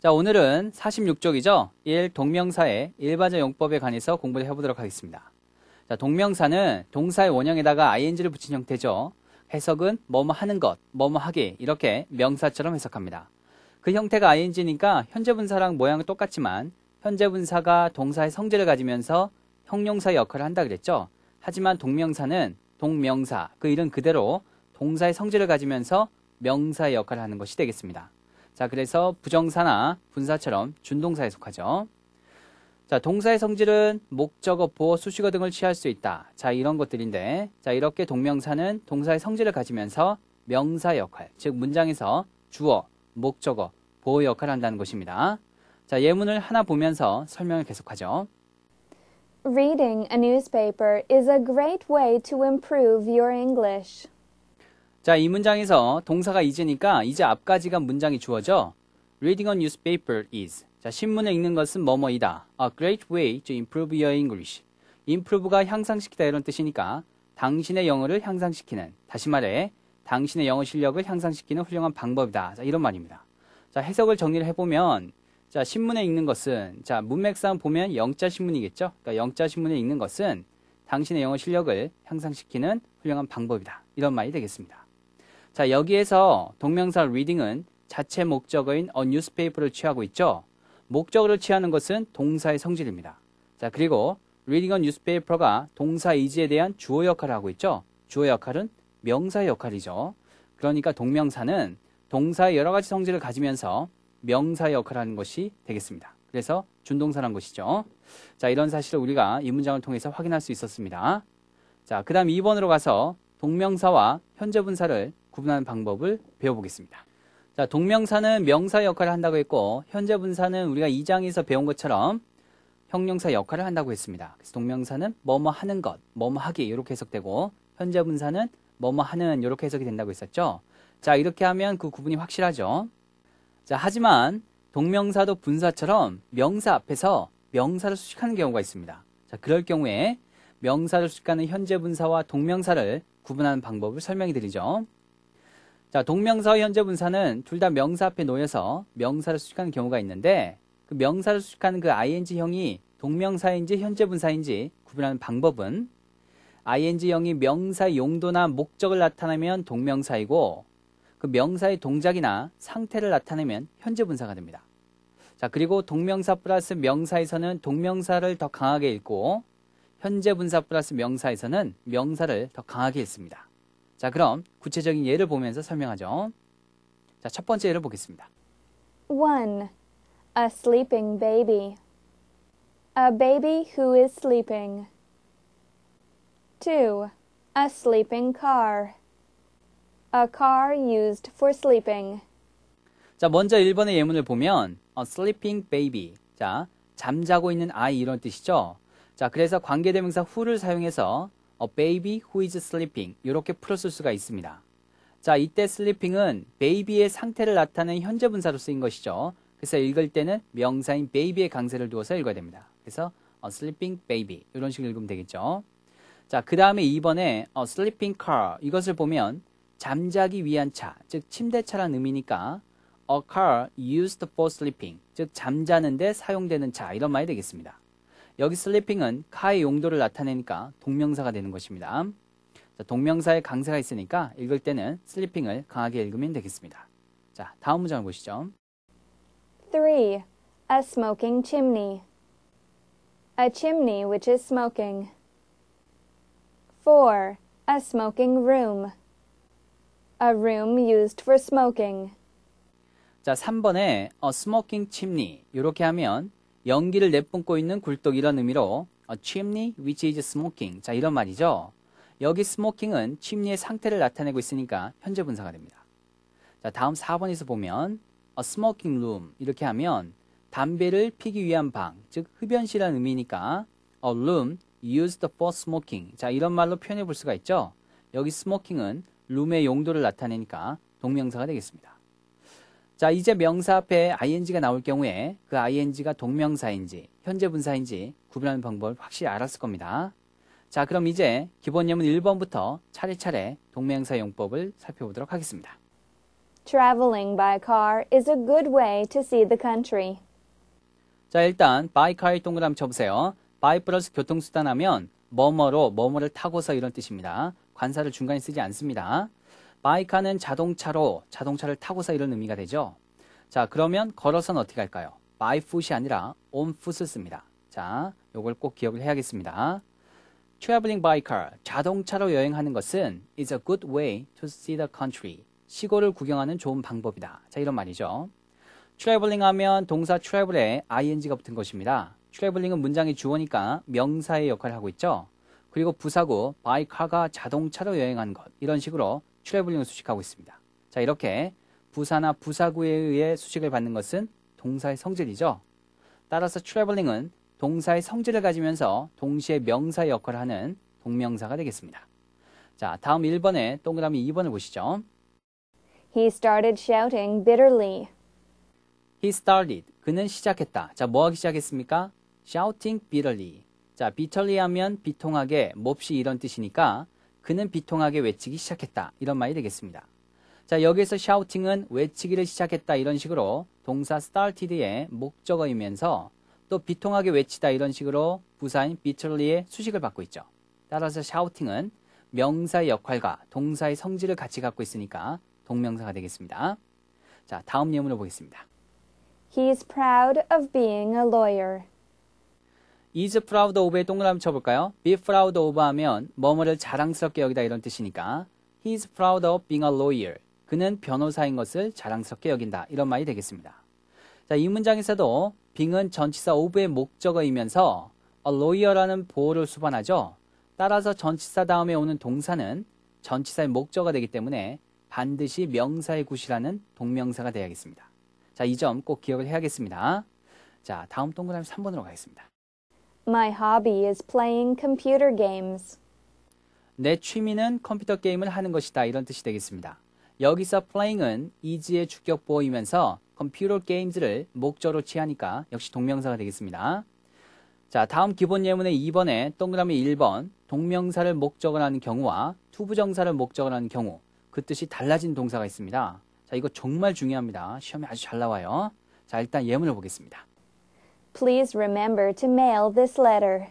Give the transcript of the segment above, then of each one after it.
자, 오늘은 46쪽이죠. 1. 동명사의 일반적 용법에 관해서 공부를 해보도록 하겠습니다. 자, 동명사는 동사의 원형에다가 ing를 붙인 형태죠. 해석은 뭐뭐 하는 것, 뭐뭐 하기 이렇게 명사처럼 해석합니다. 그 형태가 ing니까 현재 분사랑 모양은 똑같지만 현재 분사가 동사의 성질을 가지면서 형용사 역할을 한다 그랬죠. 하지만 동명사는 동명사, 그 이름 그대로 동사의 성질을 가지면서 명사의 역할을 하는 것이 되겠습니다. 자, 그래서 부정사나 분사처럼 준동사에 속하죠. 자, 동사의 성질은 목적어, 보어, 수식어 등을 취할 수 있다. 자, 이런 것들인데, 자, 이렇게 동명사는 동사의 성질을 가지면서 명사 역할, 즉 문장에서 주어, 목적어, 보호 역할을 한다는 것입니다. 자, 예문을 하나 보면서 설명을 계속하죠. Reading a newspaper is a great way to improve your English. 자, 이 문장에서 동사가 is니까 이제 앞까지가 문장이 주어져. Reading a newspaper is. 자, 신문을 읽는 것은 뭐뭐이다. A great way to improve your English. improve가 향상시키다 이런 뜻이니까 당신의 영어를 향상시키는, 다시 말해 당신의 영어 실력을 향상시키는 훌륭한 방법이다. 자, 이런 말입니다. 자, 해석을 정리를 해보면 자, 신문에 읽는 것은 자, 문맥상 보면 영자 신문이겠죠. 그러니까 영자 신문을 읽는 것은 당신의 영어 실력을 향상시키는 훌륭한 방법이다. 이런 말이 되겠습니다. 자, 여기에서 동명사 reading은 자체 목적어인 a newspaper를 취하고 있죠. 목적어를 취하는 것은 동사의 성질입니다. 자, 그리고 reading a newspaper가 동사 이지에 대한 주어 역할을 하고 있죠. 주어 역할은 명사의 역할이죠. 그러니까 동명사는 동사의 여러 가지 성질을 가지면서 명사의 역할을 하는 것이 되겠습니다. 그래서 준동사란 것이죠. 자, 이런 사실을 우리가 이 문장을 통해서 확인할 수 있었습니다. 자, 그 다음 2번으로 가서 동명사와 현재 분사를 구분하는 방법을 배워보겠습니다. 자, 동명사는 명사 역할을 한다고 했고 현재 분사는 우리가 2장에서 배운 것처럼 형용사 역할을 한다고 했습니다. 그래서 동명사는 뭐뭐 하는 것, 뭐뭐 하기 이렇게 해석되고 현재 분사는 뭐뭐 하는 이렇게 해석이 된다고 했었죠. 자, 이렇게 하면 그 구분이 확실하죠. 자, 하지만 동명사도 분사처럼 명사 앞에서 명사를 수식하는 경우가 있습니다. 자, 그럴 경우에 명사를 수식하는 현재 분사와 동명사를 구분하는 방법을 설명해 드리죠. 자, 동명사와 현재 분사는 둘 다 명사 앞에 놓여서 명사를 수식하는 경우가 있는데 그 명사를 수식하는 그 ing형이 동명사인지 현재 분사인지 구분하는 방법은 ing형이 명사 용도나 목적을 나타내면 동명사이고 그 명사의 동작이나 상태를 나타내면 현재 분사가 됩니다. 자, 그리고 동명사 플러스 명사에서는 동명사를 더 강하게 읽고 현재 분사 플러스 명사에서는 명사를 더 강하게 읽습니다. 자, 그럼 구체적인 예를 보면서 설명하죠. 자, 첫 번째 예를 보겠습니다. 1. A sleeping baby. A baby who is sleeping. 2. A sleeping car. A car used for sleeping. 자, 먼저 1번의 예문을 보면 a sleeping baby. 자, 잠자고 있는 아이 이런 뜻이죠. 자, 그래서 관계대명사 who를 사용해서 a baby who is sleeping 이렇게 풀었을 수가 있습니다. 자, 이때 sleeping은 baby의 상태를 나타내는 현재 분사로 쓰인 것이죠. 그래서 읽을 때는 명사인 baby의 강세를 두어서 읽어야 됩니다. 그래서 a sleeping baby 이런 식으로 읽으면 되겠죠. 자, 그 다음에 2번에 a sleeping car 이것을 보면 잠자기 위한 차, 즉 침대차라는 의미니까 a car used for sleeping, 즉 잠자는데 사용되는 차 이런 말이 되겠습니다. 여기 슬리핑은 카의 용도를 나타내니까 동명사가 되는 것입니다. 자, 동명사에 강세가 있으니까 읽을 때는 슬리핑을 강하게 읽으면 되겠습니다. 자, 다음 문장을 보시죠. 3. A smoking chimney. A chimney which is smoking. 4. A smoking room. A room used for smoking. 자, 3번에 a smoking chimney 이렇게 하면 연기를 내뿜고 있는 굴뚝 이런 의미로 a chimney which is smoking. 자, 이런 말이죠. 여기 smoking은 침니의 상태를 나타내고 있으니까 현재 분사가 됩니다. 자, 다음 4번에서 보면 a smoking room 이렇게 하면 담배를 피기 위한 방, 즉 흡연실이라는 의미니까 a room used for smoking. 자, 이런 말로 표현해 볼 수가 있죠. 여기 smoking은 룸의 용도를 나타내니까 동명사가 되겠습니다. 자, 이제 명사 앞에 ing가 나올 경우에 그 ing가 동명사인지 현재 분사인지 구분하는 방법을 확실히 알았을 겁니다. 자, 그럼 이제 기본 예문 1번부터 차례차례 동명사 용법을 살펴보도록 하겠습니다. Traveling by car is a good way to see the country. 자, 일단 by car의 동그라미 쳐보세요. by 플러스 교통수단 하면 뭐뭐로 뭐뭐를 타고서 이런 뜻입니다. 관사를 중간에 쓰지 않습니다. Car는 자동차로 자동차를 타고서 이런 의미가 되죠. 자, 그러면 걸어서는 어떻게 할까요? by foot이 아니라 on foot을 씁니다. 자, 요걸 꼭 기억을 해야겠습니다. Traveling by car, 자동차로 여행하는 것은 is a good way to see the country. 시골을 구경하는 좋은 방법이다. 자, 이런 말이죠. traveling 하면 동사 travel에 ing가 붙은 것입니다. traveling은 문장의 주어니까 명사의 역할을 하고 있죠. 그리고 부사구 by car가 자동차로 여행하는 것 이런 식으로 traveling을 수식하고 있습니다. 자 이렇게 부사나 부사구에 의해 수식을 받는 것은 동사의 성질이죠. 따라서 traveling은 동사의 성질을 가지면서 동시에 명사의 역할을 하는 동명사가 되겠습니다. 자 다음 1번에 동그라미 2번을 보시죠. He started shouting bitterly. He started. 그는 시작했다. 자, 뭐 하기 시작했습니까? Shouting bitterly. 자, bitterly 하면 비통하게, 몹시 이런 뜻이니까 그는 비통하게 외치기 시작했다. 이런 말이 되겠습니다. 자, 여기에서 shouting은 외치기를 시작했다. 이런 식으로 동사 started의 목적어이면서 또 비통하게 외치다. 이런 식으로 부사인 bitterly의 수식을 받고 있죠. 따라서 shouting은 명사의 역할과 동사의 성질을 같이 갖고 있으니까 동명사가 되겠습니다. 자, 다음 예문을 보겠습니다. He's proud of being a lawyer. Is proud of의 동그라미 쳐볼까요? be proud of 하면 뭐뭐를 자랑스럽게 여기다 이런 뜻이니까 he's proud of being a lawyer. 그는 변호사인 것을 자랑스럽게 여긴다. 이런 말이 되겠습니다. 자, 이 문장에서도 being은 전치사 of의 목적어이면서 a lawyer라는 보호를 수반하죠. 따라서 전치사 다음에 오는 동사는 전치사의 목적어가 되기 때문에 반드시 명사의 굿이라는 동명사가 되어야겠습니다. 자, 이 점 꼭 기억을 해야겠습니다. 자, 다음 동그라미 3번으로 가겠습니다. My hobby is playing computer games. 내 취미는 컴퓨터 게임을 하는 것이다. 이런 뜻이 되겠습니다. 여기서 playing은 is의 주격 보이면서 컴퓨터 게임즈를 목적으로 취하니까 역시 동명사가 되겠습니다. 자, 다음 기본 예문의 2번에 동그라미 1번 동명사를 목적어로 하는 경우와 to부정사를 목적어로 하는 경우 그 뜻이 달라진 동사가 있습니다. 자, 이거 정말 중요합니다. 시험에 아주 잘 나와요. 자, 일단 예문을 보겠습니다. Please remember to mail this letter.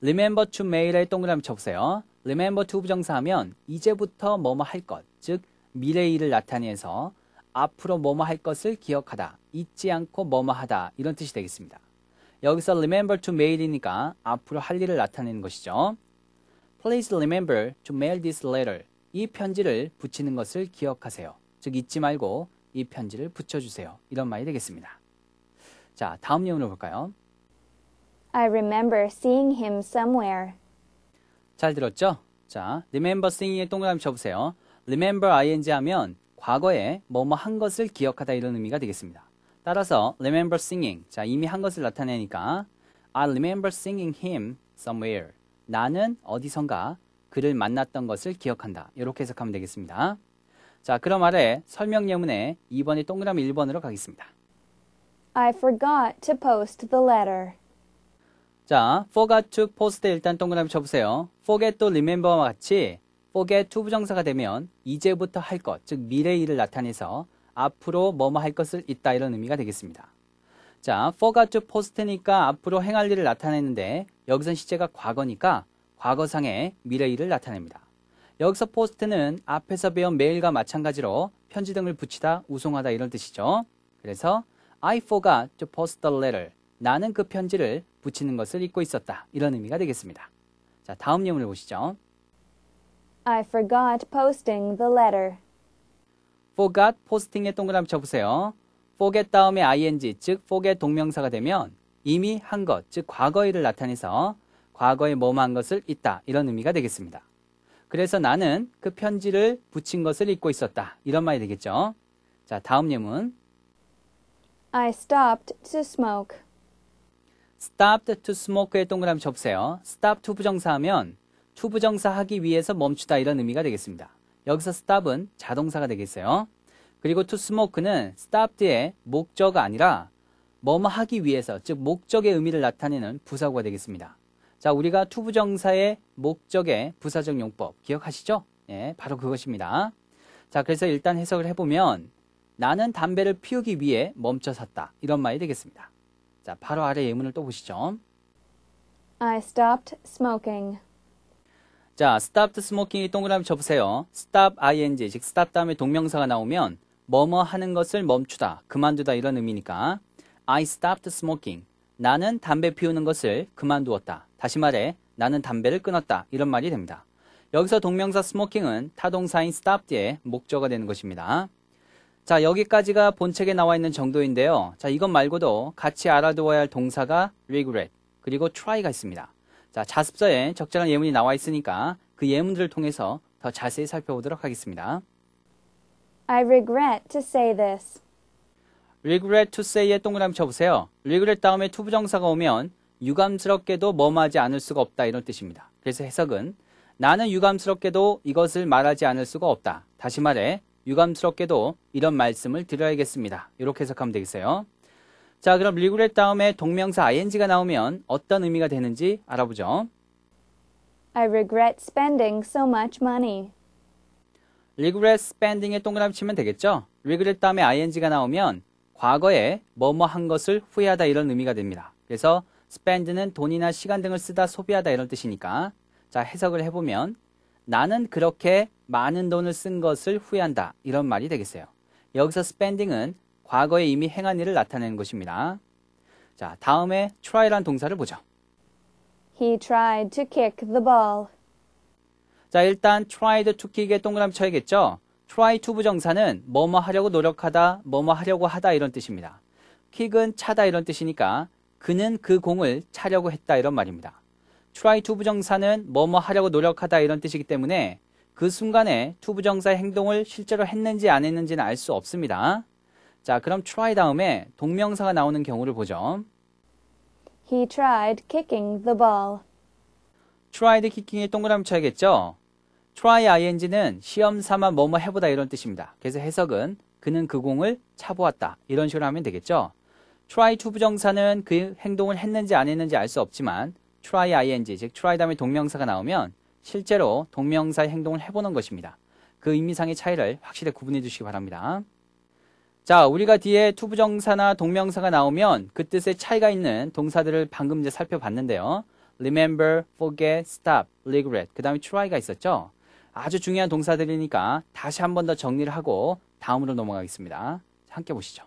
remember to mail에 동그라미 쳐보세요. remember to 부정사 하면 이제부터 뭐뭐 할 것, 즉 미래의 일을 나타내서 앞으로 뭐뭐 할 것을 기억하다, 잊지 않고 뭐뭐 하다 이런 뜻이 되겠습니다. 여기서 remember to mail이니까 앞으로 할 일을 나타내는 것이죠. Please remember to mail this letter. 이 편지를 붙이는 것을 기억하세요. 즉 잊지 말고 이 편지를 붙여주세요. 이런 말이 되겠습니다. 자, 다음 예문을 볼까요? I remember seeing him somewhere. 잘 들었죠? 자, remember seeing에 동그라미 쳐보세요. remember ing 하면 과거에 뭐뭐 한 것을 기억하다 이런 의미가 되겠습니다. 따라서 remember singing, 자 이미 한 것을 나타내니까 I remember singing him somewhere. 나는 어디선가 그를 만났던 것을 기억한다. 이렇게 해석하면 되겠습니다. 자, 그럼 아래 설명 예문에 2번의 동그라미 1번으로 가겠습니다. I forgot to post the letter. 자, forgot to post 일단 동그라미 쳐보세요. forget 또 remember와 같이 forget to 부정사가 되면 이제부터 할 것, 즉 미래의 일을 나타내서 앞으로 뭐뭐 할 것을 있다 이런 의미가 되겠습니다. 자, forgot to post니까 앞으로 행할 일을 나타내는데 여기선 시제가 과거니까 과거상의 미래의 일을 나타냅니다. 여기서 post는 앞에서 배운 메일과 마찬가지로 편지 등을 붙이다, 우송하다 이런 뜻이죠. 그래서 I forgot to post the letter. 나는 그 편지를 붙이는 것을 잊고 있었다. 이런 의미가 되겠습니다. 자, 다음 예문을 보시죠. I forgot posting the letter. forgot posting에 동그라미 쳐보세요. forget 다음에 ing, 즉 forget 동명사가 되면 이미 한 것, 즉 과거의를 나타내서 과거에 뭐뭐한 것을 잊다. 이런 의미가 되겠습니다. 그래서 나는 그 편지를 붙인 것을 잊고 있었다. 이런 말이 되겠죠. 자, 다음 예문. I stopped to smoke. stopped to smoke에 동그라미 쳐보세요. stop to 부정사 하면 to 부정사 하기 위해서 멈추다 이런 의미가 되겠습니다. 여기서 stop은 자동사가 되겠어요. 그리고 to smoke는 stopped의 목적어가 아니라 뭐뭐 하기 위해서 즉 목적의 의미를 나타내는 부사구가 되겠습니다. 자, 우리가 to 부정사의 목적의 부사적 용법 기억하시죠? 예, 바로 그것입니다. 자, 그래서 일단 해석을 해보면 나는 담배를 피우기 위해 멈춰 섰다. 이런 말이 되겠습니다. 자, 바로 아래 예문을 또 보시죠. I stopped smoking. 자, stopped smoking이 동그라미 쳐보세요. stop ing, 즉 stop 다음에 동명사가 나오면 뭐뭐 하는 것을 멈추다, 그만두다 이런 의미니까 I stopped smoking. 나는 담배 피우는 것을 그만두었다. 다시 말해, 나는 담배를 끊었다. 이런 말이 됩니다. 여기서 동명사 smoking은 타동사인 stopped의 목적어가 되는 것입니다. 자, 여기까지가 본책에 나와 있는 정도인데요. 자, 이것 말고도 같이 알아두어야 할 동사가 regret, 그리고 try가 있습니다. 자, 자습서에 적절한 예문이 나와 있으니까 그 예문들을 통해서 더 자세히 살펴보도록 하겠습니다. I regret to say this. regret to say에 동그라미 쳐보세요. regret 다음에 투부정사가 오면 유감스럽게도 뭐뭐하지 않을 수가 없다 이런 뜻입니다. 그래서 해석은 나는 유감스럽게도 이것을 말하지 않을 수가 없다. 다시 말해 유감스럽게도 이런 말씀을 드려야겠습니다. 이렇게 해석하면 되겠어요. 자, 그럼 regret 다음에 동명사 ing가 나오면 어떤 의미가 되는지 알아보죠. I regret spending so much money. regret spending에 동그라미 치면 되겠죠? regret 다음에 ing가 나오면 과거에 뭐뭐 한 것을 후회하다 이런 의미가 됩니다. 그래서 spend는 돈이나 시간 등을 쓰다 소비하다 이런 뜻이니까 자 해석을 해보면 나는 그렇게 많은 돈을 쓴 것을 후회한다 이런 말이 되겠어요. 여기서 spending은 과거에 이미 행한 일을 나타내는 것입니다. 자 다음에 try란 동사를 보죠. He tried to kick the ball. 자, 일단 tried to kick에 동그라미 쳐야겠죠? try to 부정사는 뭐뭐 하려고 노력하다, 뭐뭐 하려고 하다 이런 뜻입니다. kick은 차다 이런 뜻이니까 그는 그 공을 차려고 했다 이런 말입니다. Try to 부정사는 뭐뭐 하려고 노력하다 이런 뜻이기 때문에 그 순간에 to 부정사의 행동을 실제로 했는지 안 했는지는 알 수 없습니다. 자, 그럼 try 다음에 동명사가 나오는 경우를 보죠. He tried kicking the ball. tried kicking에 동그라미 쳐야겠죠? try ing는 시험 삼아 뭐뭐 해보다 이런 뜻입니다. 그래서 해석은 그는 그 공을 차보았다. 이런 식으로 하면 되겠죠? try to 부정사는 그 행동을 했는지 안 했는지 알 수 없지만 try ing, 즉 try 다음에 동명사가 나오면 실제로 동명사의 행동을 해보는 것입니다. 그 의미상의 차이를 확실히 구분해 주시기 바랍니다. 자, 우리가 뒤에 투부정사나 동명사가 나오면 그 뜻의 차이가 있는 동사들을 방금 이제 살펴봤는데요. remember, forget, stop, regret, 그 다음에 try가 있었죠. 아주 중요한 동사들이니까 다시 한 번 더 정리를 하고 다음으로 넘어가겠습니다. 함께 보시죠.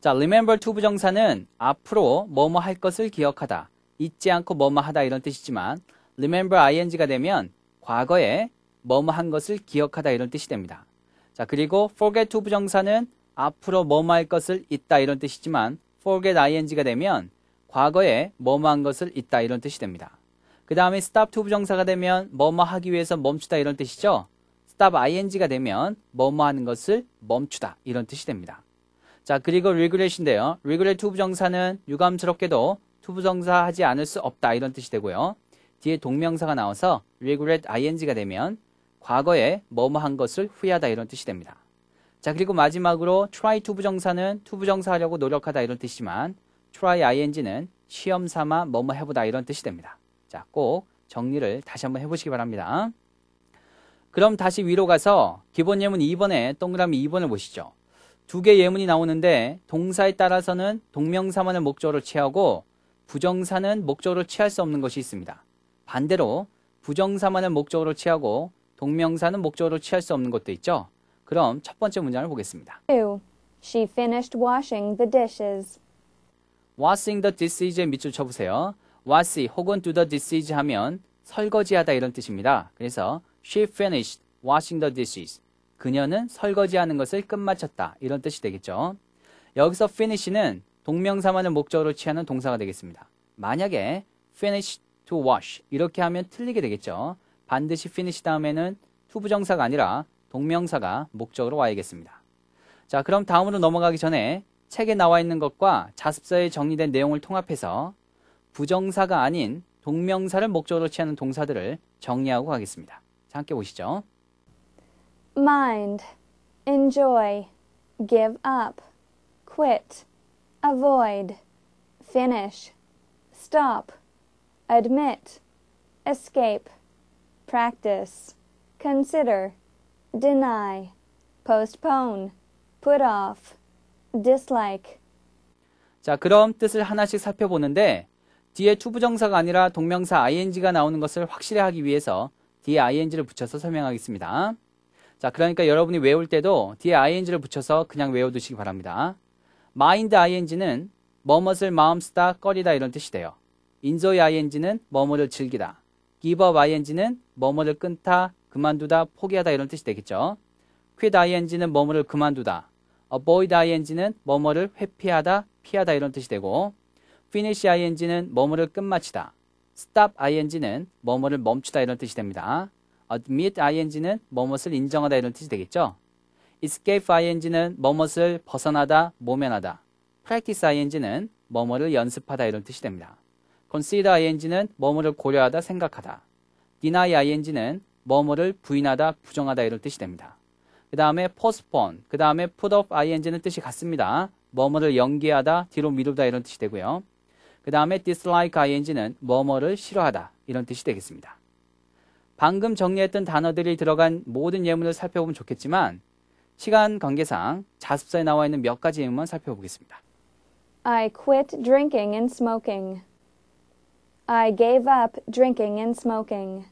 자, remember to부정사는 앞으로 뭐뭐 할 것을 기억하다, 잊지 않고 뭐뭐 하다 이런 뜻이지만 remember ing가 되면 과거에 뭐뭐 한 것을 기억하다 이런 뜻이 됩니다. 자, 그리고 forget to부정사는 앞으로 뭐뭐 할 것을 잊다 이런 뜻이지만 forget ing가 되면 과거에 뭐뭐 한 것을 잊다 이런 뜻이 됩니다. 그 다음에 stop to 부정사가 되면 뭐뭐 하기 위해서 멈추다 이런 뜻이죠. stop ing가 되면 뭐뭐 하는 것을 멈추다 이런 뜻이 됩니다. 자 그리고 regret인데요. regret to 부정사는 유감스럽게도 to 부정사 하지 않을 수 없다 이런 뜻이 되고요. 뒤에 동명사가 나와서 regret ing가 되면 과거에 뭐뭐 한 것을 후회하다 이런 뜻이 됩니다. 자 그리고 마지막으로 try to 부정사는 to 부정사 하려고 노력하다 이런 뜻이지만 try ing는 시험 삼아 뭐뭐 해보다 이런 뜻이 됩니다. 자, 꼭 정리를 다시 한번 해보시기 바랍니다. 그럼 다시 위로 가서 기본 예문 2번에 동그라미 2번을 보시죠. 두 개 예문이 나오는데 동사에 따라서는 동명사만을 목적으로 취하고 부정사는 목적으로 취할 수 없는 것이 있습니다. 반대로 부정사만을 목적으로 취하고 동명사는 목적으로 취할 수 없는 것도 있죠. 그럼 첫 번째 문장을 보겠습니다. 2. She finished washing the dishes. washing the dises에 밑줄 쳐보세요. wash 혹은 do the dishes 하면 설거지하다 이런 뜻입니다. 그래서 she finished washing the dishes. 그녀는 설거지하는 것을 끝마쳤다 이런 뜻이 되겠죠. 여기서 finish는 동명사만을 목적으로 취하는 동사가 되겠습니다. 만약에 finish to wash 이렇게 하면 틀리게 되겠죠. 반드시 finish 다음에는 to 부정사가 아니라 동명사가 목적으로 와야겠습니다. 자, 그럼 다음으로 넘어가기 전에 책에 나와 있는 것과 자습서에 정리된 내용을 통합해서 부정사가 아닌 동명사를 목적으로 취하는 동사들을 정리하고 가겠습니다. 자, 함께 보시죠. Mind. Enjoy. Give up. Quit. Avoid. Finish. Stop. Admit. Escape. Practice. Consider. Deny. postpone, put off, dislike. 자, 그럼 뜻을 하나씩 살펴보는데 뒤에 투부정사가 아니라 동명사 ing가 나오는 것을 확실히 하기 위해서 뒤에 ing를 붙여서 설명하겠습니다. 자, 그러니까 여러분이 외울 때도 뒤에 ing를 붙여서 그냥 외워두시기 바랍니다. Mind ing는 뭐뭇을 마음 쓰다, 꺼리다 이런 뜻이 돼요. enjoy ing는 뭐뭐를 즐기다. give up ing는 뭐뭐를 끊다, 그만두다, 포기하다 이런 뜻이 되겠죠. quit ing는 뭐뭐를 그만두다. avoid ing는 뭐뭐를 회피하다, 피하다 이런 뜻이 되고 finish ing는 뭐뭐를 끝마치다. stop ing는 뭐뭐를 멈추다 이런 뜻이 됩니다. admit ing는 뭐뭇을 인정하다 이런 뜻이 되겠죠. Escape ing는 뭐뭇을 벗어나다, 모면하다. practice ing는 뭐뭐를 연습하다 이런 뜻이 됩니다. consider ing는 뭐뭐를 고려하다, 생각하다. deny ing는 뭐뭐를 부인하다, 부정하다 이런 뜻이 됩니다. 그 다음에 postpone, 그 다음에 put off ing는 뜻이 같습니다. 뭐뭐를 연기하다, 뒤로 미루다 이런 뜻이 되고요. 그 다음에 dislike ing는 뭐뭐를 싫어하다 이런 뜻이 되겠습니다. 방금 정리했던 단어들이 들어간 모든 예문을 살펴보면 좋겠지만 시간 관계상 자습서에 나와 있는 몇 가지 예문만 살펴보겠습니다. I quit drinking and smoking. I gave up drinking and smoking.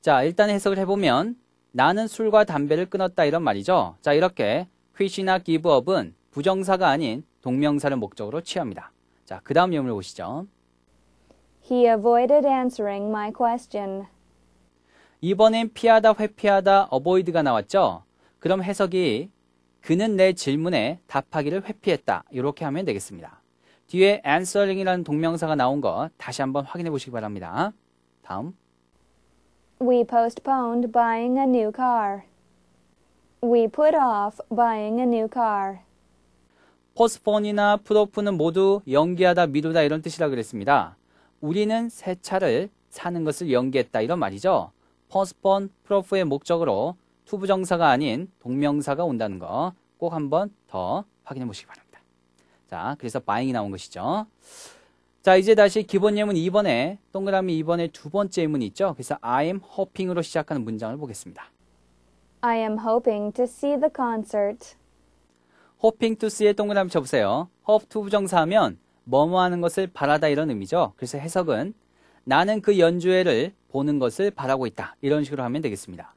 자, 일단 해석을 해보면 나는 술과 담배를 끊었다 이런 말이죠. 자, 이렇게 quit이나 give up은 부정사가 아닌 동명사를 목적으로 취합니다. 자, 그 다음 예문을 보시죠. He avoided answering my question. 이번엔 피하다, 회피하다, avoid가 나왔죠? 그럼 해석이 그는 내 질문에 답하기를 회피했다. 이렇게 하면 되겠습니다. 뒤에 answering이라는 동명사가 나온 거 다시 한번 확인해 보시기 바랍니다. 다음. We postponed buying a new car. We put off buying a new car. postpone이나 put off는 모두 연기하다, 미루다 이런 뜻이라 그랬습니다. 우리는 새 차를 사는 것을 연기했다 이런 말이죠. postpone, put off의 목적으로 투부정사가 아닌 동명사가 온다는 거 꼭 한번 더 확인해 보시기 바랍니다. 자, 그래서 buying이 나온 것이죠. 자, 이제 다시 기본 예문 2번에 동그라미 2번에 두 번째 예문이 있죠. 그래서 I am hoping으로 시작하는 문장을 보겠습니다. I am hoping to see the concert. hoping to see의 동그라미 쳐보세요. hope to 부정사하면 뭐뭐 하는 것을 바라다 이런 의미죠. 그래서 해석은 나는 그 연주회를 보는 것을 바라고 있다. 이런 식으로 하면 되겠습니다.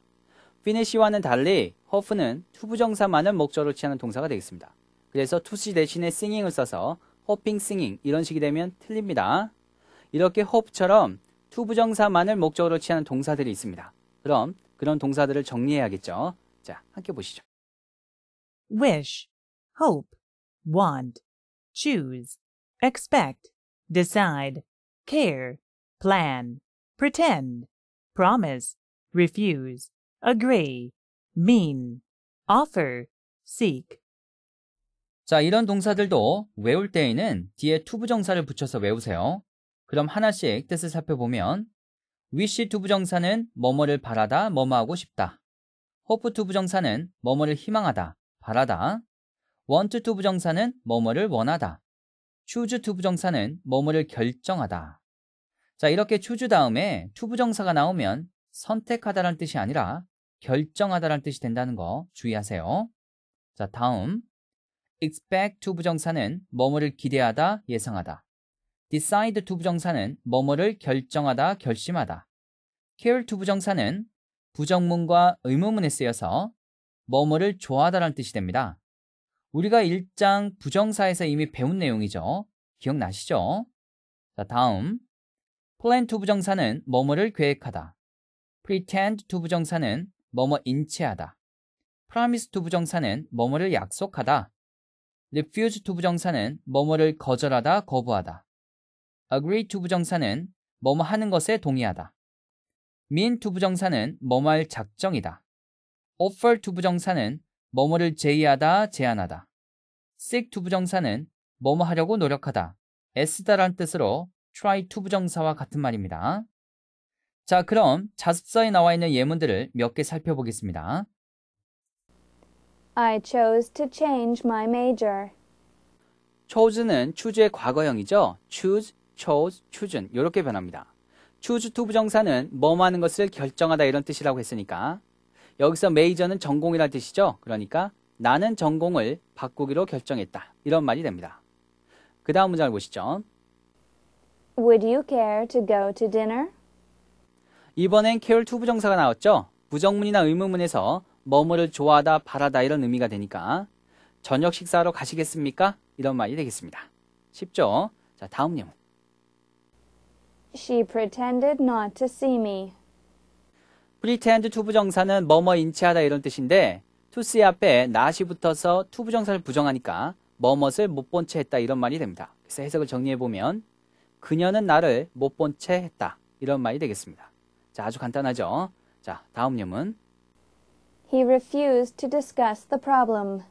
Finish와는 달리 hope는 to 부정사만을 목적으로 취하는 동사가 되겠습니다. 그래서 see 대신에 singing을 써서 hoping singing 이런 식이 되면 틀립니다. 이렇게 hope처럼 to 부정사만을 목적어로 취하는 동사들이 있습니다. 그럼 그런 동사들을 정리해야겠죠. 자, 함께 보시죠. wish, hope, want, choose, expect, decide, care, plan, pretend, promise, refuse, agree, mean, offer, seek. 자, 이런 동사들도 외울 때에는 뒤에 to부정사를 붙여서 외우세요. 그럼 하나씩 뜻을 살펴보면 wish to부정사는 뭐뭐를 바라다, 뭐뭐 하고 싶다. hope to부정사는 뭐뭐를 희망하다, 바라다. want to부정사는 뭐뭐를 원하다. choose to부정사는 뭐뭐를 결정하다. 자, 이렇게 choose 다음에 to부정사가 나오면 선택하다라는 뜻이 아니라 결정하다라는 뜻이 된다는 거 주의하세요. 자, 다음 expect to 부정사는 뭐뭐를 기대하다, 예상하다. decide to 부정사는 뭐뭐를 결정하다, 결심하다. care to 부정사는 부정문과 의문문에 쓰여서 뭐뭐를 좋아하다라는 뜻이 됩니다. 우리가 1장 부정사에서 이미 배운 내용이죠. 기억나시죠? 자, 다음 plan to 부정사는 뭐뭐를 계획하다. pretend to 부정사는 뭐뭐 인체하다. promise to 부정사는 뭐뭐를 약속하다. refuse to 부정사는 뭐뭐를 거절하다, 거부하다. agree to 부정사는 뭐뭐 하는 것에 동의하다. mean to 부정사는 뭐뭐 할 작정이다. offer to 부정사는 뭐뭐를 제의하다, 제안하다. seek to 부정사는 뭐뭐 하려고 노력하다. 애쓰다란 뜻으로 try to 부정사와 같은 말입니다. 자, 그럼 자습서에 나와 있는 예문들을 몇 개 살펴보겠습니다. I chose to change my major. chose는 choose의 과거형이죠. choose, chose, chosen 이렇게 변합니다. choose to 부정사는 뭐뭐 하는 것을 결정하다 이런 뜻이라고 했으니까 여기서 major는 전공이란 뜻이죠. 그러니까 나는 전공을 바꾸기로 결정했다. 이런 말이 됩니다. 그 다음 문장을 보시죠. Would you care to go to dinner? 이번엔 care to 부정사가 나왔죠. 부정문이나 의문문에서 뭐뭐를 좋아하다, 바라다 이런 의미가 되니까 저녁 식사하러 가시겠습니까? 이런 말이 되겠습니다. 쉽죠? 자, 다음 예문. She pretended not to see me. pretend to 부정사는 뭐뭐 인치하다 이런 뜻인데 to see 앞에 not이 붙어서 to 부정사를 부정하니까 뭐뭇을 못 본 채 했다 이런 말이 됩니다. 그래서 해석을 정리해 보면 그녀는 나를 못 본 채 했다 이런 말이 되겠습니다. 자, 아주 간단하죠? 자, 다음 예문. He refused to discuss the problem.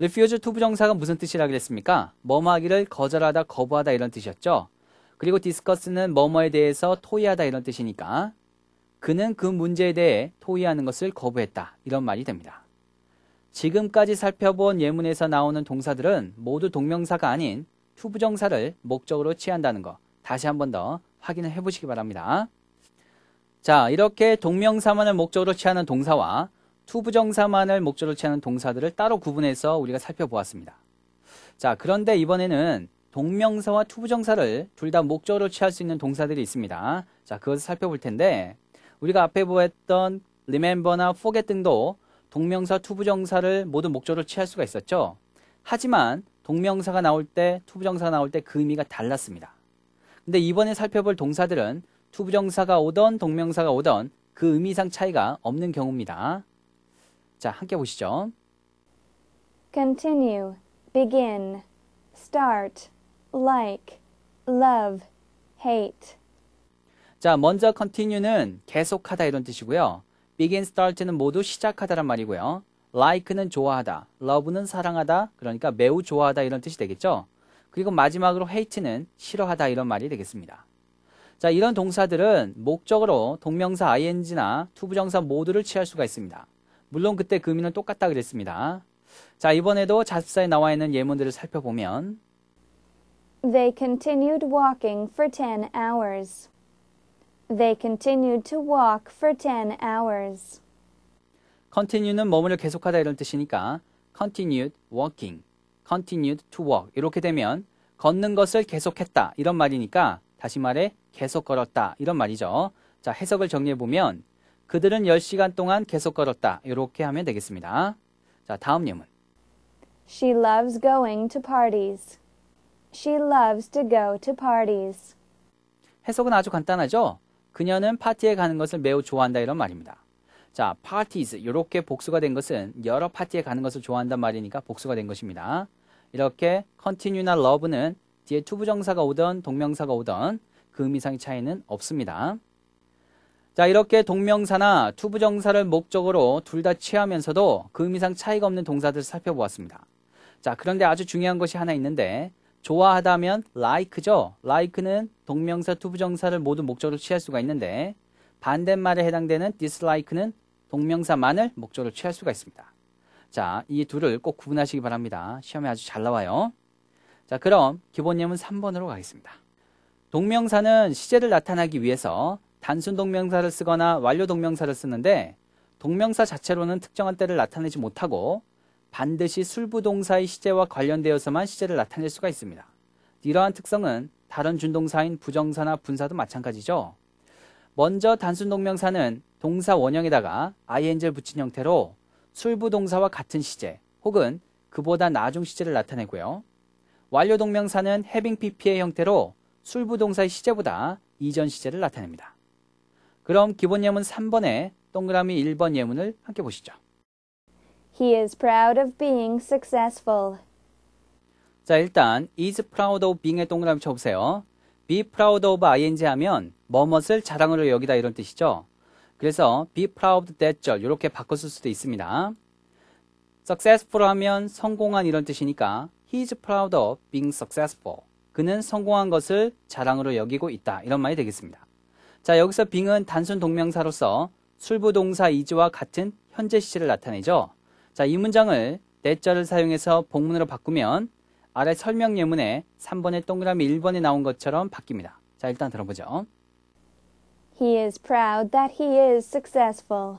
refuse to 부정사가 무슨 뜻이라 그랬습니까? 뭐뭐 하기를 거절하다, 거부하다 이런 뜻이었죠. 그리고 discuss는 뭐뭐에 대해서 토의하다 이런 뜻이니까 그는 그 문제에 대해 토의하는 것을 거부했다 이런 말이 됩니다. 지금까지 살펴본 예문에서 나오는 동사들은 모두 동명사가 아닌 to 부정사를 목적으로 취한다는 거 다시 한 번 더 확인을 해보시기 바랍니다. 자 이렇게 동명사만을 목적으로 취하는 동사와 to 부정사만을 목적으로 취하는 동사들을 따로 구분해서 우리가 살펴보았습니다. 자, 그런데 이번에는 동명사와 to 부정사를 둘 다 목적으로 취할 수 있는 동사들이 있습니다. 자, 그것을 살펴볼 텐데 우리가 앞에 보았던 remember나 forget 등도 동명사 to 부정사를 모두 목적으로 취할 수가 있었죠. 하지만 동명사가 나올 때, to 부정사가 나올 때 그 의미가 달랐습니다. 근데 이번에 살펴볼 동사들은 to 부정사가 오던 동명사가 오던 그 의미상 차이가 없는 경우입니다. 자, 함께 보시죠. Continue. Begin. Start. Like. Love. Hate. 자, 먼저 continue는 계속하다 이런 뜻이고요. begin, start는 모두 시작하다란 말이고요. like는 좋아하다, love는 사랑하다, 그러니까 매우 좋아하다 이런 뜻이 되겠죠. 그리고 마지막으로 hate는 싫어하다 이런 말이 되겠습니다. 자, 이런 동사들은 목적어로 동명사 ing나 to부정사 모두를 취할 수가 있습니다. 물론 그때 그 의미는 똑같다 그랬습니다. 자, 이번에도 자습서에 나와 있는 예문들을 살펴보면 They continued walking for 10 hours. They continued to walk for 10 hours. continue는 머무를 계속하다 이런 뜻이니까 continued walking, continued to walk 이렇게 되면 걷는 것을 계속했다 이런 말이니까 다시 말해 계속 걸었다 이런 말이죠. 자 해석을 정리해 보면 그들은 10시간 동안 계속 걸었다 이렇게 하면 되겠습니다. 자 다음 예문 She loves going to parties. She loves to go to parties. 해석은 아주 간단하죠. 그녀는 파티에 가는 것을 매우 좋아한다 이런 말입니다. 자, parties 이렇게 복수가 된 것은 여러 파티에 가는 것을 좋아한단 말이니까 복수가 된 것입니다. 이렇게 continue나 love는 뒤에 to부정사가 오던 동명사가 오던 그 의미상의 차이는 없습니다. 자, 이렇게 동명사나 to부정사를 목적어로 둘 다 취하면서도 그 의미상 차이가 없는 동사들을 살펴보았습니다. 자, 그런데 아주 중요한 것이 하나 있는데 좋아하다면 like죠. like는 동명사 to부정사를 모두 목적어로 취할 수가 있는데 반대말에 해당되는 dislike는 동명사만을 목적어로 취할 수가 있습니다. 자, 이 둘을 꼭 구분하시기 바랍니다. 시험에 아주 잘 나와요. 자, 그럼 기본 예문 3번으로 가겠습니다. 동명사는 시제를 나타내기 위해서 단순 동명사를 쓰거나 완료 동명사를 쓰는데 동명사 자체로는 특정한 때를 나타내지 못하고 반드시 술부동사의 시제와 관련되어서만 시제를 나타낼 수가 있습니다. 이러한 특성은 다른 준동사인 부정사나 분사도 마찬가지죠. 먼저 단순 동명사는 동사 원형에다가 ing를 붙인 형태로 술부동사와 같은 시제 혹은 그보다 나중 시제를 나타내고요. 완료 동명사는 having pp의 형태로 술부동사의 시제보다 이전 시제를 나타냅니다. 그럼 기본 예문 3번에 동그라미 1번 예문을 함께 보시죠. He is proud of being successful. 자, 일단 is proud of being에 동그라미 쳐보세요. be proud of ing 하면 뭐뭇을 자랑으로 여기다 이런 뜻이죠. 그래서 be proud that 절 이렇게 바꿨을 수도 있습니다. successful 하면 성공한 이런 뜻이니까 he is proud of being successful. 그는 성공한 것을 자랑으로 여기고 있다. 이런 말이 되겠습니다. 자, 여기서 being은 단순 동명사로서 술부동사 is와 같은 현재 시제를 나타내죠. 자, 이 문장을 that절을 사용해서 복문으로 바꾸면 아래 설명 예문에 3번의 동그라미 1번에 나온 것처럼 바뀝니다. 자, 일단 들어보죠. He is proud that he is successful.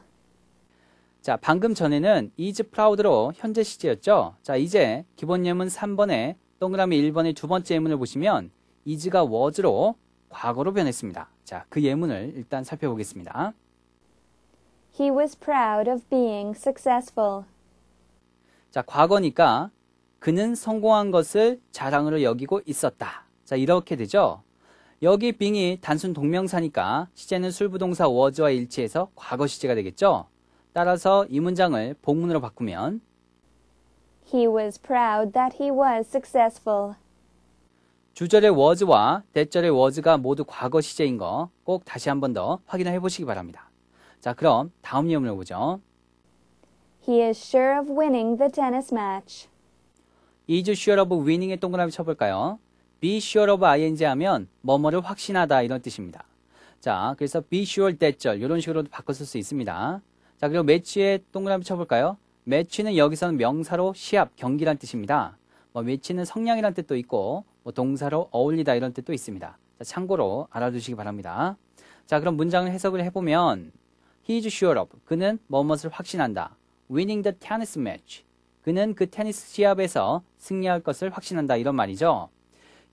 자, 방금 전에는 is proud로 현재 시제였죠. 자, 이제 기본 예문 3번에 동그라미 1번의 두 번째 예문을 보시면 is가 was로 과거로 변했습니다. 자, 그 예문을 일단 살펴보겠습니다. He was proud of being successful. 자, 과거니까 그는 성공한 것을 자랑으로 여기고 있었다. 자, 이렇게 되죠. 여기 being이 단순 동명사니까 시제는 술부동사 was와 일치해서 과거 시제가 되겠죠. 따라서 이 문장을 복문으로 바꾸면 He was proud that he was successful. 주절의 was와 대절의 was가 모두 과거 시제인 거 꼭 다시 한 번 더 확인해 보시기 바랍니다. 자, 그럼 다음 예문을 보죠. He is sure of winning the tennis match. is sure of winning에 동그라미 쳐볼까요? be sure of ing 하면 뭐뭐를 확신하다 이런 뜻입니다. 자, 그래서 be sure 대절 이런 식으로 바꿔 쓸 수 있습니다. 자, 그리고 매치에 동그라미 쳐볼까요? 매치는 여기서는 명사로 시합, 경기란 뜻입니다. 뭐 매치는 성량이란 뜻도 있고 뭐 동사로 어울리다 이런 뜻도 있습니다. 자, 참고로 알아두시기 바랍니다. 자, 그럼 문장을 해석을 해보면 He is sure of 그는 뭐뭇을 확신한다. Winning the tennis match 그는 그 테니스 시합에서 승리할 것을 확신한다 이런 말이죠.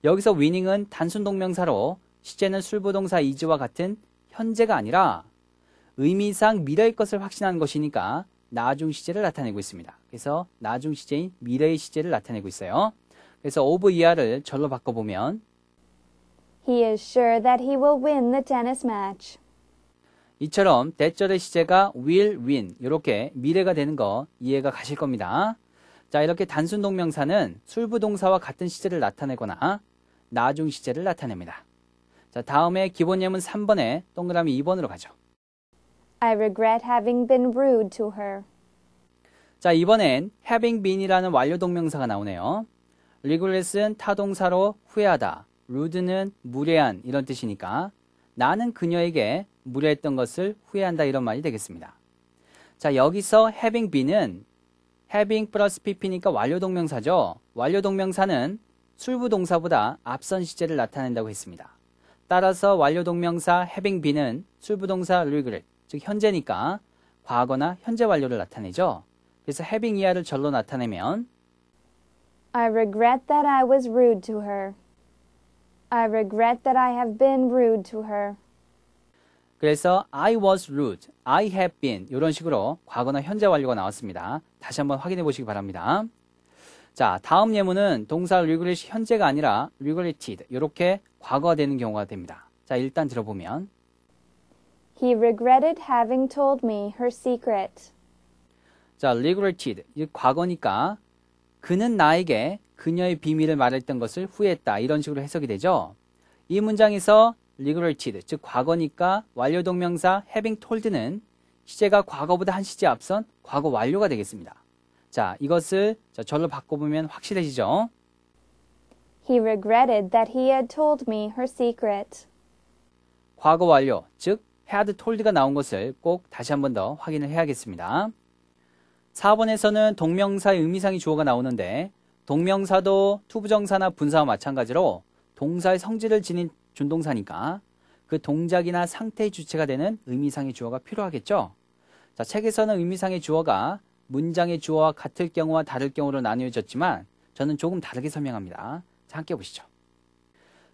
여기서 winning은 단순 동명사로 시제는 술부동사 is와 같은 현재가 아니라 의미상 미래의 것을 확신하는 것이니까 나중 시제를 나타내고 있습니다. 그래서 나중 시제인 미래의 시제를 나타내고 있어요. 그래서 of 이하를 절로 바꿔보면 He is sure that he will win the tennis match. 이처럼 대절의 시제가 will win 이렇게 미래가 되는 거 이해가 가실 겁니다. 자 이렇게 단순 동명사는 술부동사와 같은 시제를 나타내거나 나중 시제를 나타냅니다. 자 다음에 기본 예문 3번에 동그라미 2번으로 가죠. I regret having been rude to her. 자 이번엔 having been이라는 완료 동명사가 나오네요. regret은 타동사로 후회하다, rude는 무례한 이런 뜻이니까 나는 그녀에게 무례했던 것을 후회한다 이런 말이 되겠습니다. 자 여기서 having been은 having 플러스 pp니까 완료 동명사죠. 완료 동명사는 술부 동사보다 앞선 시제를 나타낸다고 했습니다. 따라서 완료 동명사 having been은 술부 동사 regret, 즉 현재니까 과거나 현재 완료를 나타내죠. 그래서 having 이하를 절로 나타내면 I regret that I was rude to her. I regret that I have been rude to her. 그래서 I was rude, I have been 이런 식으로 과거나 현재 완료가 나왔습니다. 다시 한번 확인해 보시기 바랍니다. 자, 다음 예문은 동사 regret이 현재가 아니라 regretted 이렇게 과거가 되는 경우가 됩니다. 자, 일단 들어보면 He regretted having told me her secret. 자, regretted 이 과거니까 그는 나에게 그녀의 비밀을 말했던 것을 후회했다 이런 식으로 해석이 되죠. 이 문장에서 regretted 즉 과거니까 완료 동명사 having told는 시제가 과거보다 한 시제 앞선 과거 완료가 되겠습니다. 자, 이것을 자, 절로 바꿔보면 확실해지죠. He regretted that he had told me her secret. 과거 완료, 즉 had told가 나온 것을 꼭 다시 한 번 더 확인을 해야겠습니다. 4번에서는 동명사의 의미상의 주어가 나오는데 동명사도 to부정사나 분사와 마찬가지로 동사의 성질을 지닌 준동사니까 그 동작이나 상태의 주체가 되는 의미상의 주어가 필요하겠죠. 자, 책에서는 의미상의 주어가 문장의 주어와 같을 경우와 다를 경우로 나뉘어졌지만 저는 조금 다르게 설명합니다. 자, 함께 보시죠.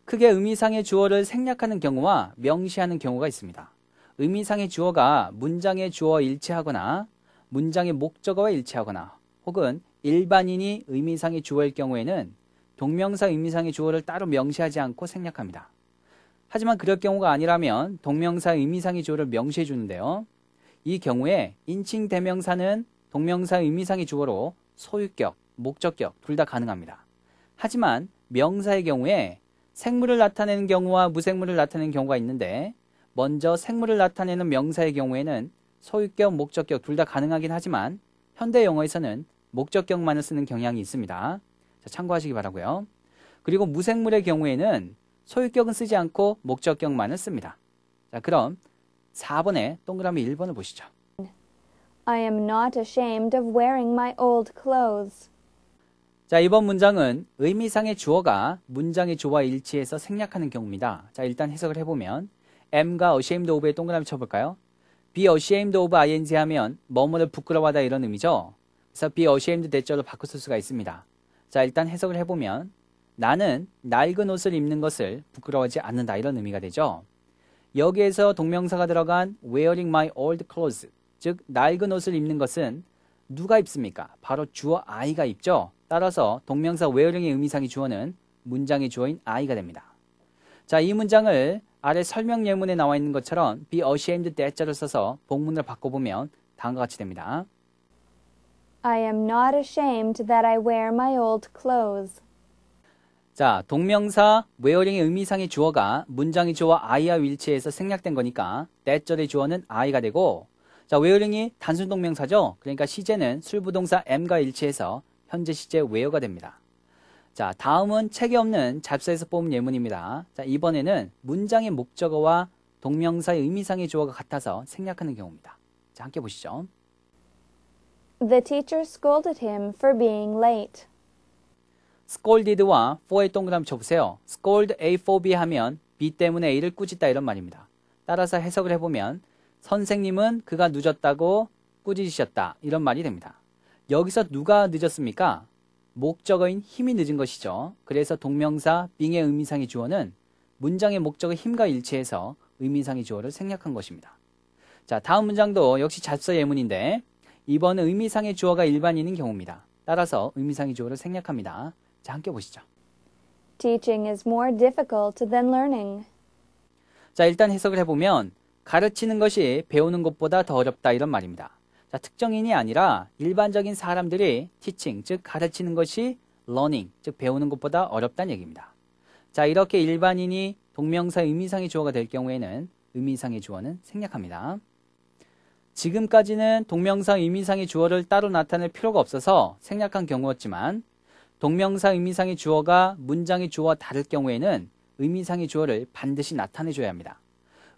크게 의미상의 주어를 생략하는 경우와 명시하는 경우가 있습니다. 의미상의 주어가 문장의 주어와 일치하거나 문장의 목적어와 일치하거나 혹은 일반인이 의미상의 주어일 경우에는 동명사 의미상의 주어를 따로 명시하지 않고 생략합니다. 하지만 그럴 경우가 아니라면 동명사 의미상의 주어를 명시해 주는데요. 이 경우에 인칭 대명사는 동명사 의미상의 주어로 소유격, 목적격 둘 다 가능합니다. 하지만 명사의 경우에 생물을 나타내는 경우와 무생물을 나타내는 경우가 있는데 먼저 생물을 나타내는 명사의 경우에는 소유격, 목적격 둘 다 가능하긴 하지만 현대 영어에서는 목적격만을 쓰는 경향이 있습니다. 자, 참고하시기 바라고요. 그리고 무생물의 경우에는 소유격은 쓰지 않고 목적격만을 씁니다. 자, 그럼 4번에 동그라미 1번을 보시죠. I am not ashamed of wearing my old clothes. 자, 이번 문장은 의미상의 주어가 문장의 주어와 일치해서 생략하는 경우입니다. 자, 일단 해석을 해보면 am과 ashamed of에 동그라미 쳐볼까요? be ashamed of ing 하면 뭐뭐를 부끄러워하다 이런 의미죠. 그래서 be ashamed 대절로 바꿔 쓸 수가 있습니다. 자, 일단 해석을 해보면 나는 낡은 옷을 입는 것을 부끄러워하지 않는다 이런 의미가 되죠. 여기에서 동명사가 들어간 wearing my old clothes 즉 낡은 옷을 입는 것은 누가 입습니까? 바로 주어 I가 입죠. 따라서 동명사 wearing의 의미상의 주어는 문장의 주어인 I가 됩니다. 자, 이 문장을 아래 설명 예문에 나와 있는 것처럼 be ashamed that자를 써서 복문을 바꿔보면 다음과 같이 됩니다. I am not ashamed that I wear my old clothes. 자, 동명사 wearing의 의미상의 주어가 문장의 주어 I와 일치해서 생략된 거니까 that절의 주어는 I가 되고 자, wearing이 단순 동명사죠. 그러니까 시제는 술부동사 am과 일치해서 현재 시제 wear가 됩니다. 자, 다음은 책에 없는 잡서에서 뽑은 예문입니다. 자, 이번에는 문장의 목적어와 동명사의 의미상의 주어가 같아서 생략하는 경우입니다. 자, 함께 보시죠. The teacher scolded him for being late. scolded와 for에 동그라미 쳐보세요. scold A for B 하면 B 때문에 A를 꾸짖다 이런 말입니다. 따라서 해석을 해보면 선생님은 그가 늦었다고 꾸짖으셨다 이런 말이 됩니다. 여기서 누가 늦었습니까? 목적어인 힘이 늦은 것이죠. 그래서 동명사 being의 의미상의 주어는 문장의 목적어 힘과 일치해서 의미상의 주어를 생략한 것입니다. 자, 다음 문장도 역시 잡서 예문인데 이번은 의미상의 주어가 일반인인 경우입니다. 따라서 의미상의 주어를 생략합니다. 자, 함께 보시죠. Teaching is more difficult than learning. 자, 일단 해석을 해보면 가르치는 것이 배우는 것보다 더 어렵다 이런 말입니다. 자, 특정인이 아니라 일반적인 사람들이 teaching, 즉 가르치는 것이 learning, 즉 배우는 것보다 어렵다는 얘기입니다. 자, 이렇게 일반인이 동명사 의미상의 주어가 될 경우에는 의미상의 주어는 생략합니다. 지금까지는 동명사 의미상의 주어를 따로 나타낼 필요가 없어서 생략한 경우였지만 동명사 의미상의 주어가 문장의 주어와 다를 경우에는 의미상의 주어를 반드시 나타내줘야 합니다.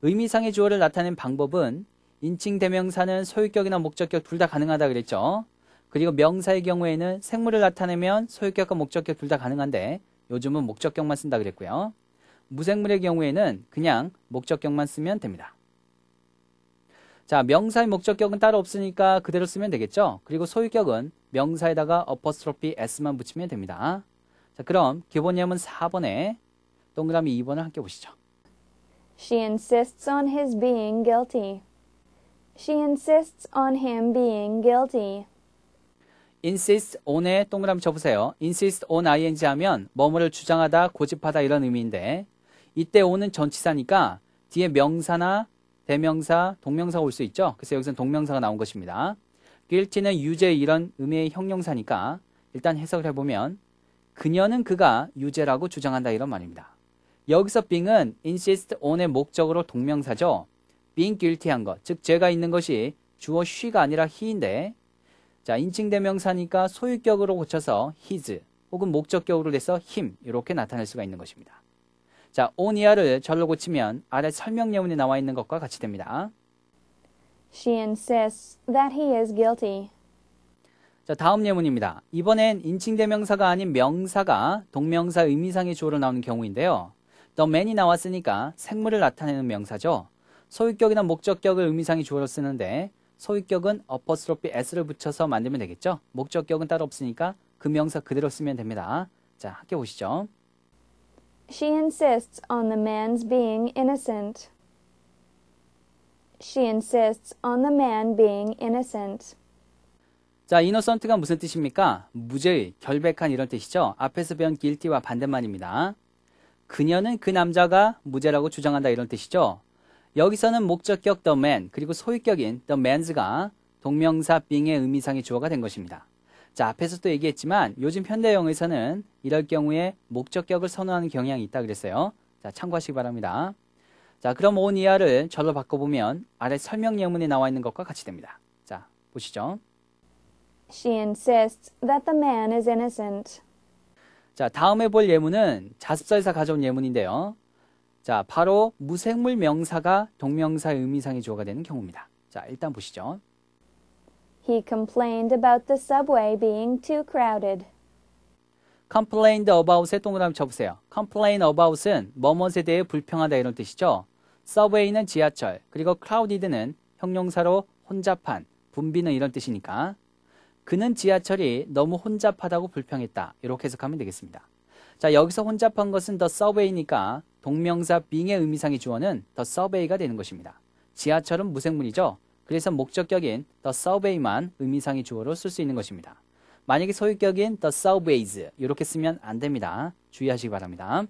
의미상의 주어를 나타낸 방법은 인칭 대명사는 소유격이나 목적격 둘 다 가능하다 그랬죠. 그리고 명사의 경우에는 생물을 나타내면 소유격과 목적격 둘 다 가능한데 요즘은 목적격만 쓴다 그랬고요. 무생물의 경우에는 그냥 목적격만 쓰면 됩니다. 자, 명사의 목적격은 따로 없으니까 그대로 쓰면 되겠죠. 그리고 소유격은 명사에다가 어퍼스트로피 s만 붙이면 됩니다. 자, 그럼 기본 예문 4번에 동그라미 2번을 함께 보시죠. She insists on his being guilty. She insists on him being guilty. insist on에 동그라미 쳐보세요. insist on ing 하면 뭐뭐를 주장하다, 고집하다 이런 의미인데 이때 on은 전치사니까 뒤에 명사나 대명사, 동명사가 올 수 있죠. 그래서 여기서는 동명사가 나온 것입니다. guilty는 유죄 이런 의미의 형용사니까 일단 해석을 해보면 그녀는 그가 유죄라고 주장한다 이런 말입니다. 여기서 being은 insist on의 목적으로 동명사죠. Being guilty한 것, 즉 죄가 있는 것이 주어 she가 아니라 he인데 자 인칭 대명사니까 소유격으로 고쳐서 his 혹은 목적격으로 돼서 him 이렇게 나타낼 수가 있는 것입니다. 자, on이하를 절로 고치면 아래 설명 예문에 나와 있는 것과 같이 됩니다. She insists that he is guilty. 자, 다음 예문입니다. 이번엔 인칭 대명사가 아닌 명사가 동명사 의미상의 주어로 나오는 경우인데요. the man이 나왔으니까 생물을 나타내는 명사죠. 소유격이나 목적격을 의미상의 주어로 쓰는데 소유격은 어퍼스트로피 s를 붙여서 만들면 되겠죠. 목적격은 따로 없으니까 그 명사 그대로 쓰면 됩니다. 자, 함께 보시죠. She insists on the man's being innocent. She insists on the man being innocent. 자, innocent가 무슨 뜻입니까? 무죄의, 결백한 이런 뜻이죠. 앞에서 배운 guilty와 반대말입니다. 그녀는 그 남자가 무죄라고 주장한다 이런 뜻이죠. 여기서는 목적격 the man 그리고 소유격인 the man's가 동명사 being의 의미상의 주어가 된 것입니다. 자, 앞에서 또 얘기했지만 요즘 현대 영어에서는 이럴 경우에 목적격을 선호하는 경향이 있다 그랬어요. 자, 참고하시기 바랍니다. 자, 그럼 온 이하를 절로 바꿔보면 아래 설명 예문에 나와 있는 것과 같이 됩니다. 자, 보시죠. She insists that the man is innocent. 자, 다음에 볼 예문은 자습서에서 가져온 예문인데요. 자, 바로 무생물 명사가 동명사의 의미상의 주어가 되는 경우입니다. 자, 일단 보시죠. He complained about the subway being too crowded. complained about에 동그라미 쳐보세요. complain about은 뭐뭇에 대해 불평하다 이런 뜻이죠. subway는 지하철, 그리고 crowded는 형용사로 혼잡한, 붐비는 이런 뜻이니까 그는 지하철이 너무 혼잡하다고 불평했다. 이렇게 해석하면 되겠습니다. 자, 여기서 혼잡한 것은 the subway니까 동명사 being의 의미상의 주어는 the subway가 되는 것입니다. 지하철은 무생문이죠. 그래서 목적격인 the subway만 의미상의 주어로 쓸 수 있는 것입니다. 만약에 소유격인 the subways 이렇게 쓰면 안 됩니다. 주의하시기 바랍니다.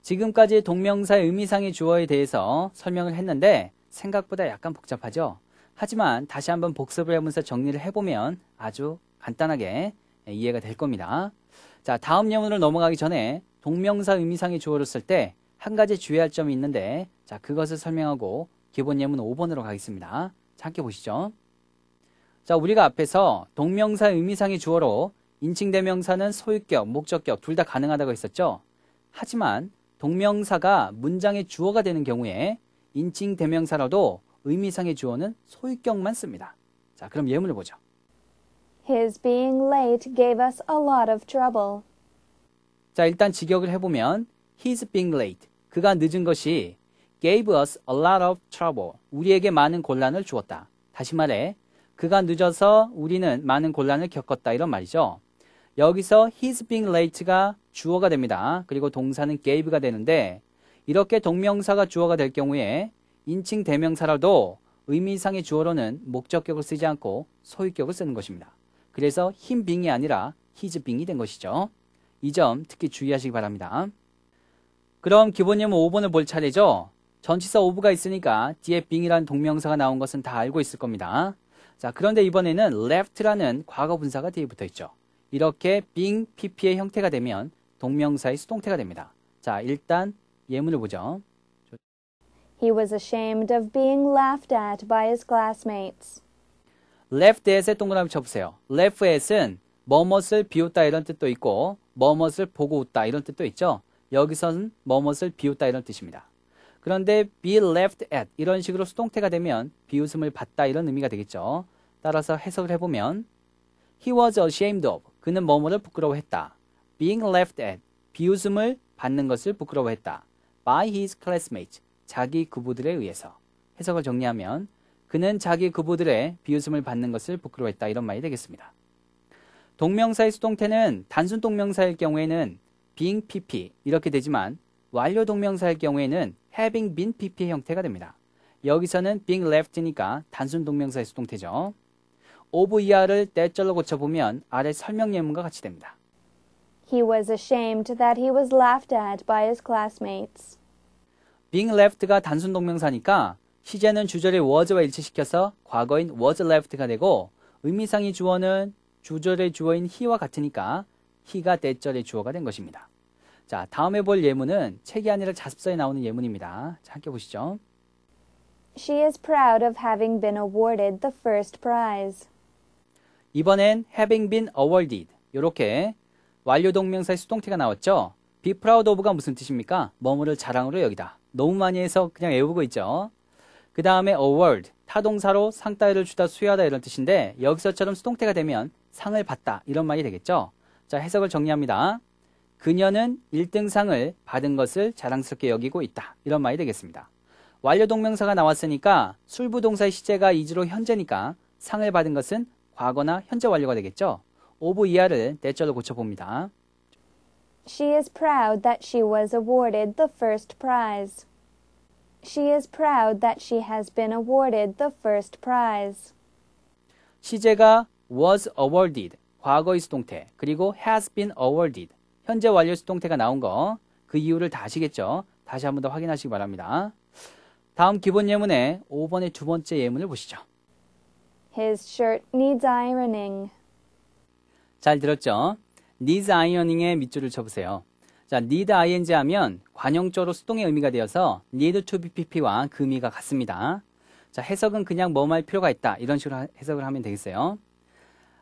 지금까지 동명사의 의미상의 주어에 대해서 설명을 했는데 생각보다 약간 복잡하죠. 하지만 다시 한번 복습을 하면서 정리를 해보면 아주 간단하게 이해가 될 겁니다. 자, 다음 예문으로 넘어가기 전에 동명사 의미상의 주어를 쓸 때 한 가지 주의할 점이 있는데 자, 그것을 설명하고 기본 예문 5번으로 가겠습니다. 자, 함께 보시죠. 자, 우리가 앞에서 동명사 의미상의 주어로 인칭대명사는 소유격, 목적격 둘 다 가능하다고 했었죠. 하지만 동명사가 문장의 주어가 되는 경우에 인칭대명사라도 의미상의 주어는 소유격만 씁니다. 자, 그럼 예문을 보죠. His being late gave us a lot of trouble. 자, 일단 직역을 해보면 His being late. 그가 늦은 것이 gave us a lot of trouble. 우리에게 많은 곤란을 주었다. 다시 말해, 그가 늦어서 우리는 많은 곤란을 겪었다. 이런 말이죠. 여기서 his being late가 주어가 됩니다. 그리고 동사는 gave가 되는데 이렇게 동명사가 주어가 될 경우에 인칭 대명사라도 의미상의 주어로는 목적격을 쓰지 않고 소유격을 쓰는 것입니다. 그래서 him being이 아니라 his being이 된 것이죠. 이 점 특히 주의하시기 바랍니다. 그럼 기본 예문 5번을 볼 차례죠. 전치사 오브가 있으니까 뒤에 being이라는 동명사가 나온 것은 다 알고 있을 겁니다. 자, 그런데 이번에는 left라는 과거 분사가 뒤에 붙어 있죠. 이렇게 being pp의 형태가 되면 동명사의 수동태가 됩니다. 자, 일단 예문을 보죠. He was ashamed of being laughed at by his classmates. left at에 동그라미 쳐보세요. left at은 뭐뭇을 비웃다 이런 뜻도 있고 뭐뭇을 보고 웃다 이런 뜻도 있죠. 여기서는 뭐뭇을 비웃다 이런 뜻입니다. 그런데 be left at 이런 식으로 수동태가 되면 비웃음을 받다 이런 의미가 되겠죠. 따라서 해석을 해보면 He was ashamed of 그는 뭐뭐를 부끄러워했다. being left at 비웃음을 받는 것을 부끄러워했다. by his classmates 자기 구부들에 의해서 해석을 정리하면 그는 자기 구부들의 비웃음을 받는 것을 부끄러워했다 이런 말이 되겠습니다. 동명사의 수동태는 단순 동명사일 경우에는 being pp 이렇게 되지만 완료 동명사일 경우에는 having been pp의 형태가 됩니다. 여기서는 being left니까 단순 동명사의 수동태죠. of 이하를 때절로 고쳐보면 아래 설명 예문과 같이 됩니다. He was ashamed that he was laughed at by his classmates. being left가 단순 동명사니까 시제는 주절의 was와 일치시켜서 과거인 was left가 되고 의미상의 주어는 주절의 주어인 he와 같으니까 he가 때절의 주어가 된 것입니다. 자, 다음에 볼 예문은 책이 아니라 자습서에 나오는 예문입니다. 자, 함께 보시죠. She is proud of having been awarded the first prize. 이번엔 having been awarded 이렇게 완료 동명사의 수동태가 나왔죠. be proud of가 무슨 뜻입니까? 뭐뭐를 자랑으로 여기다. 너무 많이 해서 그냥 외우고 있죠. 그 다음에 award 타동사로 상 따위를 주다 수여하다 이런 뜻인데 여기서처럼 수동태가 되면 상을 받다 이런 말이 되겠죠. 자 해석을 정리합니다. 그녀는 1등상을 받은 것을 자랑스럽게 여기고 있다 이런 말이 되겠습니다. 완료 동명사가 나왔으니까 술부동사의 시제가 is로 현재니까 상을 받은 것은 과거나 현재 완료가 되겠죠. of 이하를 that절로 고쳐봅니다. She is proud that she was awarded the first prize. She is proud that she has been awarded the first prize. 시제가 was awarded 과거의 수동태 그리고 has been awarded 현재 완료 수동태가 나온 거 그 이유를 다 아시겠죠? 다시 한 번 더 확인하시기 바랍니다. 다음 기본 예문의 5번의 두 번째 예문을 보시죠. His shirt needs ironing. 잘 들었죠? needs ironing에 밑줄을 쳐보세요. 자, need ing 하면 관용조로 수동의 의미가 되어서 need to be pp와 그 의미가 같습니다. 자, 해석은 그냥 뭐뭐 할 필요가 있다. 이런 식으로 하- 해석을 하면 되겠어요.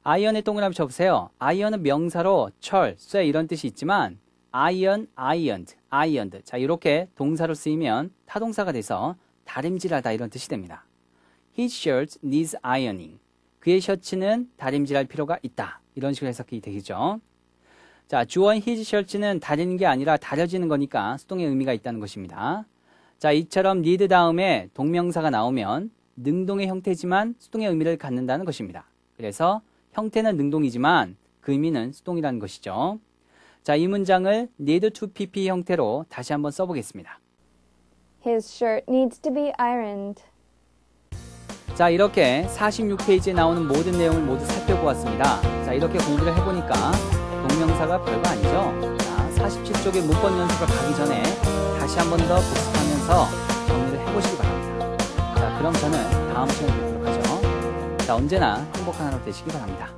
아이언의 동그라미 쳐보세요. 아이언은 명사로 철, 쇠 이런 뜻이 있지만 iron, ironed, ironed. 자, 이렇게 동사로 쓰이면 타동사가 돼서 다림질하다 이런 뜻이 됩니다. His shirt needs ironing. 그의 셔츠는 다림질할 필요가 있다. 이런 식으로 해석이 되겠죠. 자, 주어인 his shirt는 다리는 게 아니라 다려지는 거니까 수동의 의미가 있다는 것입니다. 자, 이처럼 need 다음에 동명사가 나오면 능동의 형태지만 수동의 의미를 갖는다는 것입니다. 그래서 형태는 능동이지만 그 의미는 수동이라는 것이죠. 자, 이 문장을 need to pp 형태로 다시 한번 써보겠습니다. His shirt needs to be ironed. 자, 이렇게 46페이지에 나오는 모든 내용을 모두 살펴보았습니다. 자, 이렇게 공부를 해보니까 동 명사가 별거 아니죠? 자, 47쪽의 문법 연습을 가기 전에 다시 한 번 더 복습하면서 정리를 해보시기 바랍니다. 자, 그럼 저는 다음 시간에 뵙도록 하죠. 자, 언제나 행복한 하루 되시기 바랍니다.